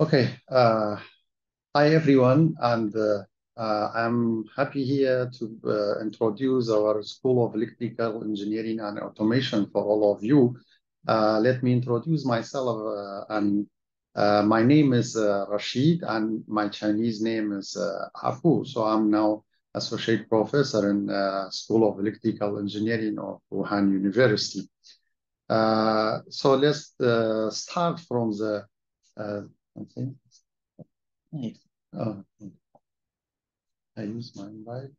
Okay. Uh, hi, everyone, and uh, uh, I'm happy here to uh, introduce our School of Electrical Engineering and Automation for all of you. Uh, let me introduce myself. Uh, and my name is Rashid, and my Chinese name is Afu. So I'm now associate professor in School of Electrical Engineering of Wuhan University. so let's start from the Okay. Oh, I use my invite.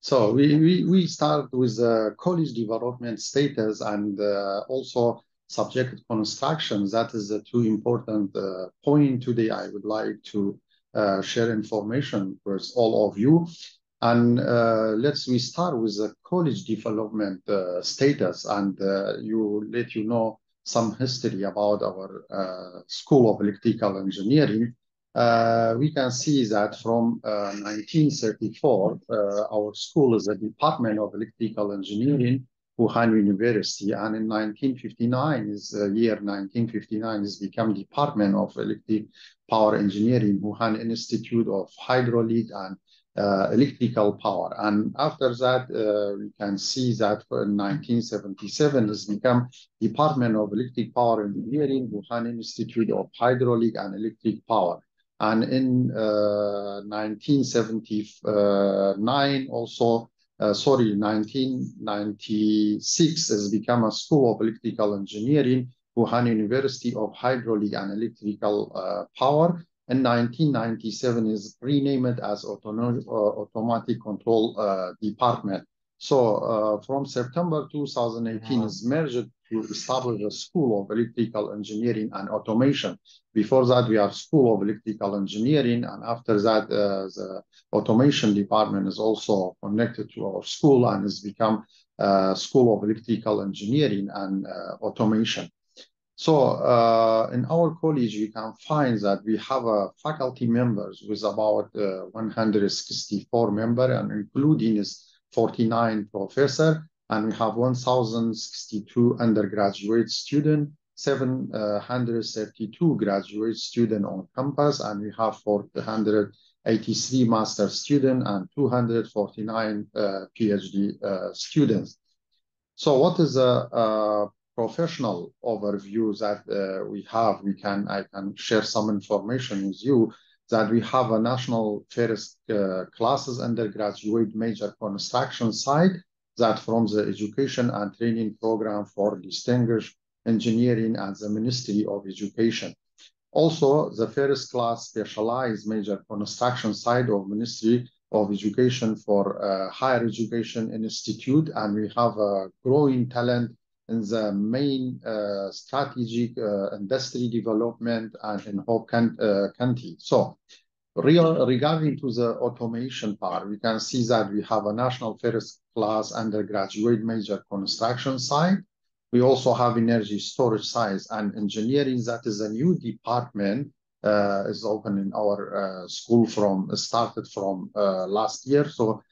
So we, we, we start with uh, college development status and uh, also subject construction. That is the two important uh, point today. I would like to uh, share information with all of you. And uh, let's we start with the college development uh, status and you let you know some history about our uh, School of Electrical Engineering, uh, we can see that from uh, 1934, uh, our school is a Department of Electrical Engineering, Wuhan University, and in 1959 is uh, year 1959 is become Department of Electric Power Engineering, Wuhan Institute of Hydraulic and electrical power. And after that, uh, we can see that in 1977 has become Department of Electric Power Engineering, Wuhan Institute of Hydraulic and Electric Power. And in uh, 1979 also, uh, sorry, 1996 has become a School of Electrical Engineering, Wuhan University of Hydraulic and Electrical uh, Power in 1997 is renamed as Autono uh, Automatic Control uh, Department. So uh, from September 2018 is merged to establish a School of Electrical Engineering and Automation. Before that, we have School of Electrical Engineering, and after that, uh, the Automation Department is also connected to our school and has become uh, School of Electrical Engineering and uh, Automation. So uh, in our college, you can find that we have uh, faculty members with about uh, 164 members, and including is 49 professor, and we have 1,062 undergraduate students, 732 graduate students on campus, and we have 483 master students and 249 uh, PhD uh, students. So what is a, a professional overview that uh, we have, we can I can share some information with you that we have a national first uh, classes undergraduate major construction site that from the education and training program for distinguished engineering and the Ministry of Education. Also, the first class specialized major construction site of Ministry of Education for uh, Higher Education Institute, and we have a growing talent in the main uh, strategic uh, industry development and in whole uh, country. So real, regarding to the automation part, we can see that we have a national first class undergraduate major construction site. We also have energy storage science and engineering. That is a new department uh, is open in our uh, school from started from uh, last year. So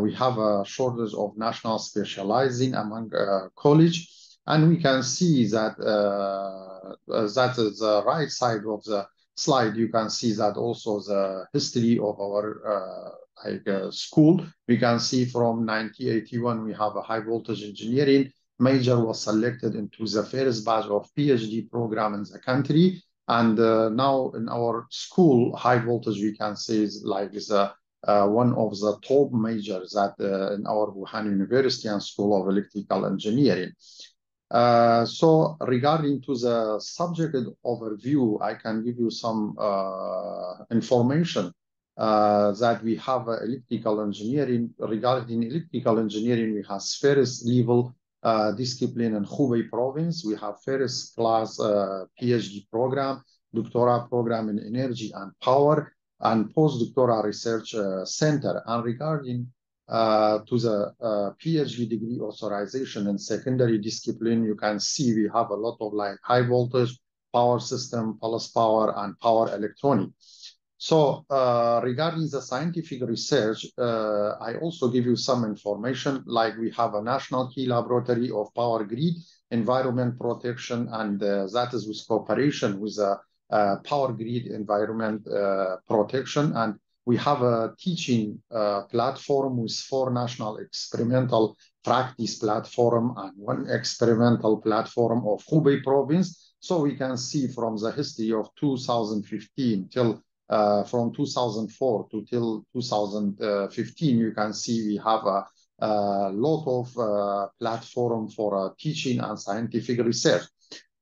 we have a shortage of national specializing among college and we can see that uh, that is the right side of the slide. You can see that also the history of our uh, like, uh, school. We can see from 1981, we have a high voltage engineering major was selected into the first batch of PhD program in the country. And uh, now in our school, high voltage, we can say is like is a, uh, one of the top majors that uh, in our Wuhan University and School of Electrical Engineering. Uh, so regarding to the subject overview, I can give you some uh, information uh, that we have electrical engineering. Regarding electrical engineering, we have first level uh, discipline in Hubei province. We have first class uh, PhD program, doctoral program in energy and power, and postdoctoral research center. And regarding uh, to the uh, PhD degree authorization and secondary discipline, you can see we have a lot of like high voltage, power system, pulse power, and power electronic. So uh, regarding the scientific research, uh, I also give you some information, like we have a national key laboratory of power grid, environment protection, and uh, that is with cooperation with the uh, power grid environment uh, protection. And we have a teaching uh, platform with four national experimental practice platform and one experimental platform of Hubei province. So we can see from the history of 2015 till uh, from 2004 to till 2015, you can see we have a, a lot of uh, platform for uh, teaching and scientific research.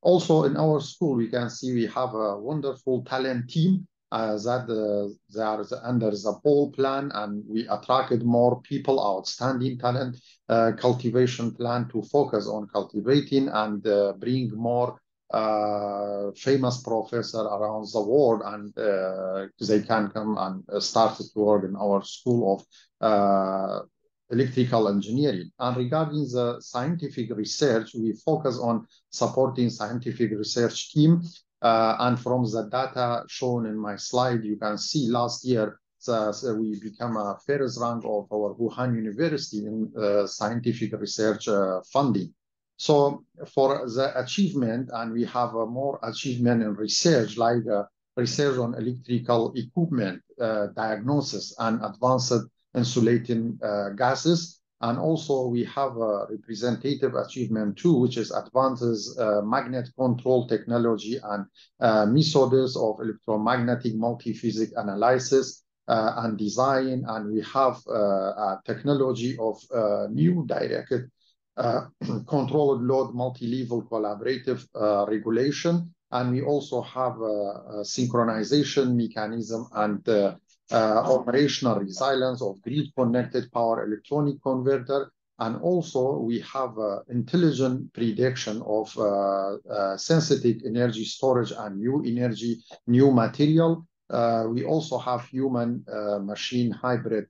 Also in our school, we can see we have a wonderful talent team that uh, they are under the ball plan and we attracted more people, outstanding talent uh, cultivation plan to focus on cultivating and uh, bring more uh, famous professor around the world and uh, they can come and start to work in our school of electrical engineering. And regarding the scientific research, we focus on supporting scientific research team. Uh, and from the data shown in my slide, you can see last year uh, we become a first rank of our Wuhan University in uh, scientific research uh, funding. So for the achievement, and we have a more achievement in research, like uh, research on electrical equipment, uh, diagnosis, and advanced insulating uh, gases. And also we have a representative achievement too, which is advances uh, magnet control technology and uh, methods of electromagnetic multi-physics analysis uh, and design. And we have uh, a technology of uh, new directed controlled load multi-level collaborative regulation. And we also have a, a synchronization mechanism and uh, operational resilience of grid-connected power electronic converter. And also we have uh, intelligent prediction of uh, uh, sensitive energy storage and new energy, new material. Uh, we also have human uh, machine hybrid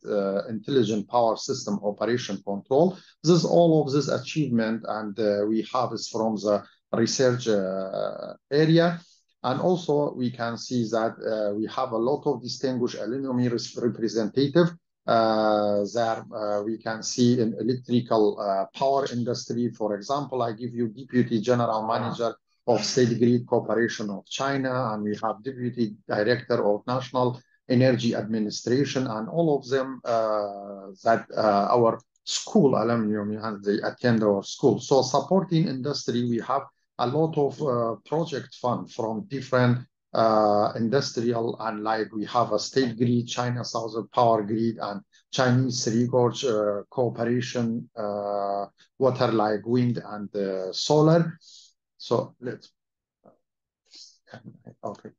intelligent power system operation control. This is all of this achievement and we have is from the research area. And also we can see that uh, we have a lot of distinguished alumni representative uh, uh, we can see in electrical uh, power industry. For example, I give you Deputy General Manager of State Grid Corporation of China, and we have Deputy Director of National Energy Administration, and all of them uh, that uh, our school alumni they attend our school. So supporting industry, we have a lot of uh, project fund from different uh, industrial and like we have a state grid, China Southern Power Grid and Chinese Three Gorge uh, Cooperation, uh, water like wind and uh, solar. So let's, okay.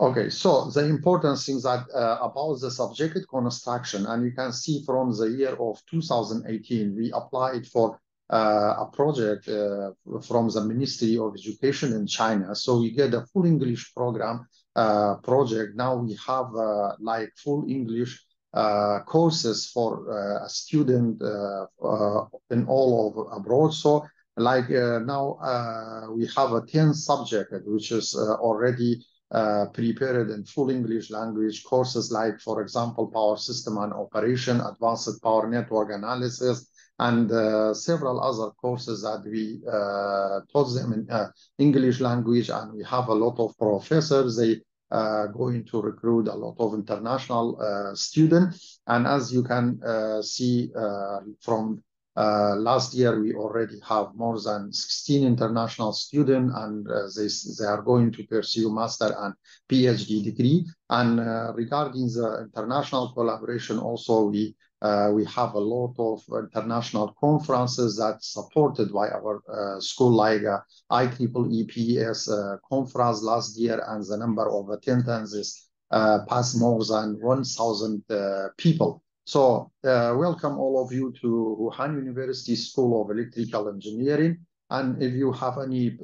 Okay, so the important things that uh, about the subjected construction, and you can see from the year of 2018, we applied for uh, a project uh, from the Ministry of Education in China. So we get a full English program uh, project. Now we have like full English uh, courses for uh, a student uh, in all of abroad. So like now we have a 10 subject, which is already prepared in full English language courses like, for example, power system and operation, advanced power network analysis, and uh, several other courses that we uh, taught them in uh, English language, and we have a lot of professors. They uh, going to recruit a lot of international uh, students. And as you can uh, see uh, last year, we already have more than 16 international students, and they, they are going to pursue master and PhD degree. And regarding the international collaboration, also we uh, we have a lot of international conferences that supported by our uh, school, like uh, IEEE uh, conference last year, and the number of attendances uh, passed more than 1,000 uh, people. So uh, welcome all of you to Wuhan University School of Electrical Engineering. And if you have any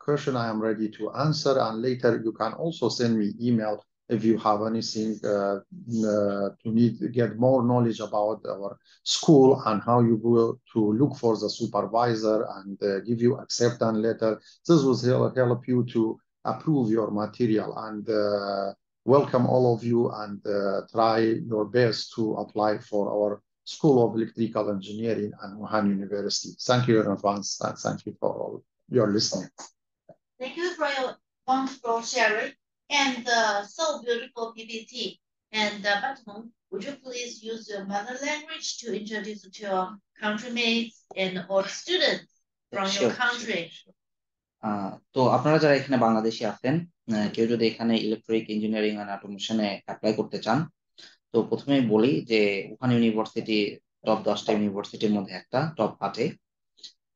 question, I am ready to answer. And later you can also send me email if you have anything uh, uh, to need to get more knowledge about our school and how you go to look for the supervisor and uh, give you acceptance letter. This will help you to approve your material and uh, welcome all of you and uh, try your best to apply for our School of Electrical Engineering and Wuhan University. Thank you in advance and thank you for all your listening. Thank you for your wonderful sharing. And uh, so beautiful PPT. And uh, Batmong, would you please use your mother language to introduce to your countrymates and or students from Sure, your sure, country? sure. আহ, তো আপনারা যারা এখানে বাংলাদেশি আছেন আহ, কেউ যদি এখানে electric engineering and অটোমেশনে apply করতে চান, তো প্রথমেই বলি যে উহান ইউনিভার্সিটি টপ দশটা ইউনিভার্সিটির মধ্যে একটা টপ আটে।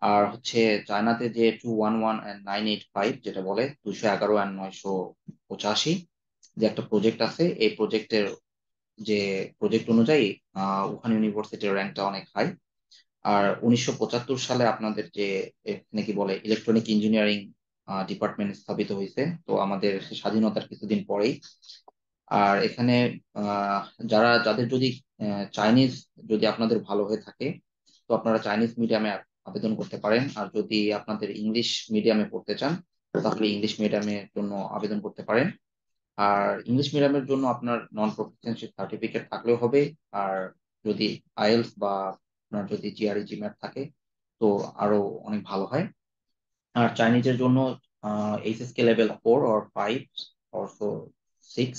আর হচ্ছে চায়নাতে যে two one one and nine eight five যেটা বলে দুশো এগারো অ্যান্ড নয়শো পঁচাশি যে একটা প্রজেক্ট আছে, এই প্রজেক্টের যে প্রজেক্ট অনুযায়ী উহান ইউনিভার্সিটির র্যাঙ্কটা অনেক হাই আর উনিশশো পঁচাত্তর সালে আপনাদের যে এখানে কি বলে ইলেকট্রনিক ইঞ্জিনিয়ারিং ডিপার্টমেন্ট স্থাপিত হয়েছে। তো আমাদের স্বাধীনতার কিছুদিন পরেই। আর এখানে যারা, যাদের যদি চাইনিজ যদি আপনাদের ভালো হয়ে থাকে, তো আপনারা চাইনিজ মিডিয়ামে আবেদন করতে পারেন। আর যদি আপনাদের ইংলিশ মিডিয়ামে পড়তে চান, তাহলে ইংলিশ মিডিয়ামের জন্য আবেদন করতে পারেন। আর ইংলিশ মিডিয়ামের জন্য আপনার নন প্রফিসিয়েন্সি সার্টিফিকেট থাকলেও হবে। আর যদি আইএলস বা আপনার যদি জিআরই জিম্যাট থাকে, তো আরও অনেক ভালো হয়। আর চাইনিজের জন্য HSK level four or five or six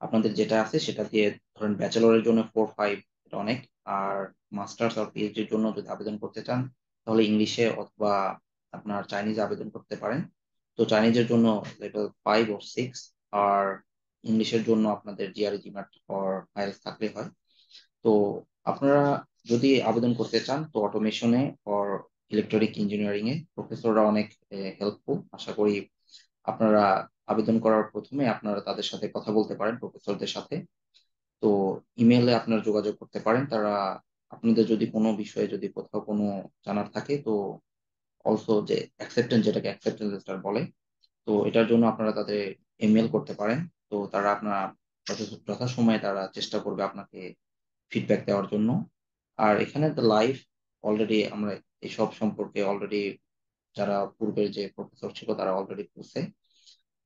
আপনাদের যেটা আছে সেটা দিয়ে ধরেন ব্যাচেলরের জন্য ফোর ফাইভ এটা অনেক। আর মাস্টার্স আর পিএইচডির জন্য যদি আবেদন করতে চান, তাহলে ইংলিশে অথবা আপনার চাইনিজে আবেদন করতে পারেন। তো চাইনিজের জন্য লেভেল ফাইভ ও সিক্স আর ইংলিশের জন্য আপনাদের জিআরই জিম্যাট অর আইএলস থাকলে হয়। তো আপনারা যদি আবেদন করতে চান, তো অটোমেশনে অর ইলেকট্রনিক ইঞ্জিনিয়ারিং এ প্রফেসররা অনেক হেল্পফুল আশা করি আপনারা আবেদন করার প্রথমে আপনারা তাদের সাথে কথা বলতে পারেন প্রফেসরদের সাথে। তো ইমেলে আপনারা যোগাযোগ করতে পারেন। তারা আপনাদের যদি কোনো বিষয়ে যদি কোথাও কোনো জানার থাকে, তো অলসো যে অ্যাকসেপ্টেন্স যেটাকে অ্যাকসেপ্টেন্স লেটার বলে, তো এটার জন্য আপনারা তাদের ইমেল করতে পারেন। তো তারা আপনার যথাসময়ে তারা চেষ্টা করবে আপনাকে ফিডব্যাক দেওয়ার জন্য। আর এখানে লাইভ অলরেডি আমরা এসব সম্পর্কে অলরেডি যারা পূর্বের যে প্রফেসর ছিল তারা অলরেডি বলছে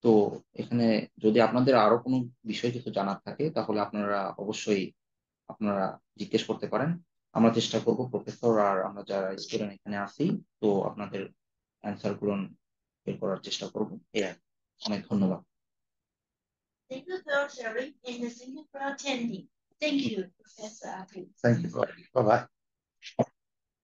তো এখানে যদি আপনাদের আরও কোনো বিষয় কিছু জানার থাকে তাহলে আপনারা অবশ্যই আপনারা জিজ্ঞেস করতে পারেন আমরা চেষ্টা করব প্রফেসর আর আমরা যারা স্টুডেন্ট এখানে আছি তো আপনাদের অ্যান্সারগুলো বের করার চেষ্টা করব এই আর অনেক ধন্যবাদ Thank you for sharing and thank you for attending. Thank you, Professor Thank you. Bye bye.